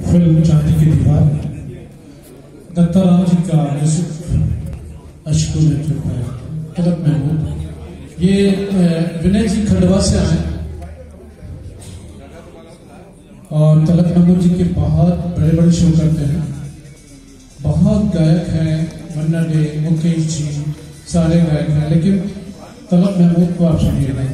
Film चांदी की दीवार दत्ताराम जी का म्यूज़िक अशकुर तलक महमूद ये विनय जी खंडवा से आए और तलक महमूद जी के बहुत बड़े बड़े शो करते हैं। बहुत गायक हैं मन्ना डे मुकेश जी, सारे गायक हैं, लेकिन तलक महमूद को आप सुनिएगा